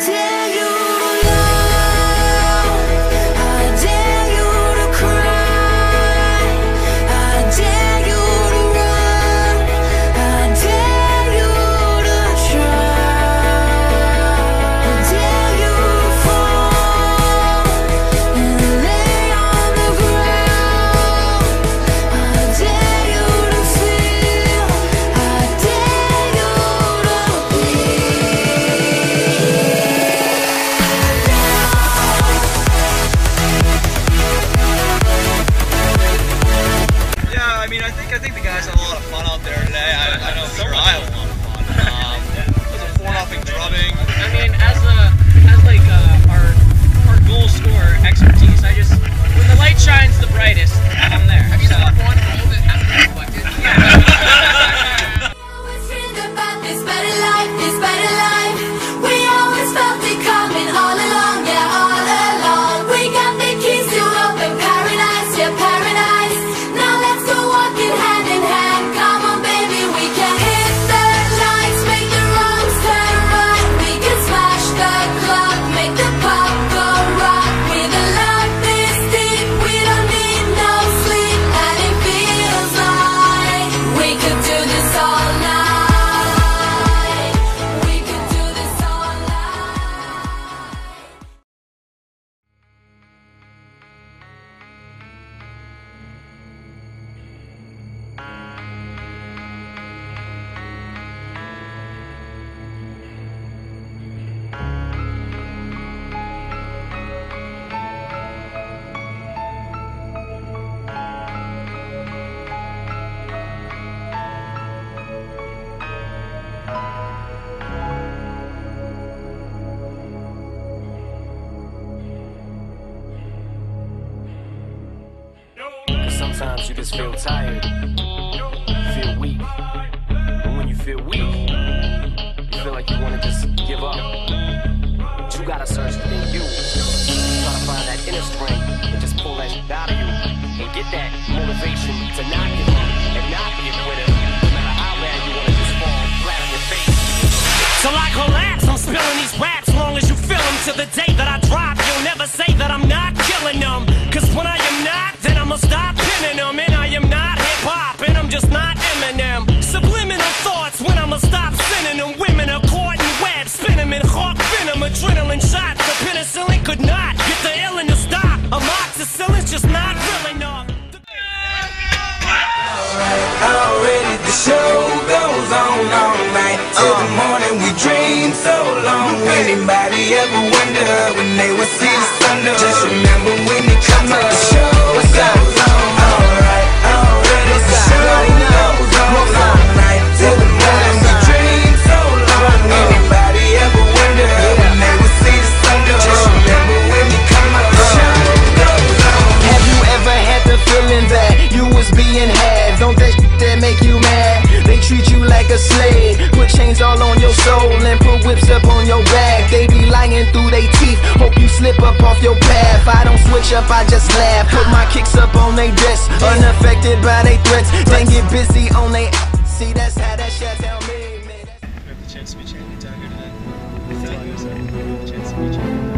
dare I know for sure I had a lot of fun. Um, was a four nothing drubbing. I mean, as a as like uh, our our goal scorer expertise, I just when the light shines sometimes you just feel tired, feel weak. And when you feel weak, you feel like you wanna just give up. But you gotta search within you. Try to find that inner strength and just pull that shit out of you. And get that motivation to not give up and not be a quitter. No matter how bad you wanna just fall flat on your face. Till I collapse, I'm spilling these raps long as you feel them. To the day Adrenaline shots, the penicillin could not get the illin to stop. Amoxicillin's just not real enough. Already the show goes on all night Till the uh. morning we dream so long Anybody ever wonder when they would see the sun up? Just remember slave, put chains all on your soul and put whips up on your back. They be lying through their teeth, hope you slip up off your path. I don't switch up, I just laugh. Put my kicks up on they desk, unaffected by they threats. Then get busy on they. See, that's how that shit tell me. That's- have the chance to meet Channing Tiger today. We thought he was chance to meet you.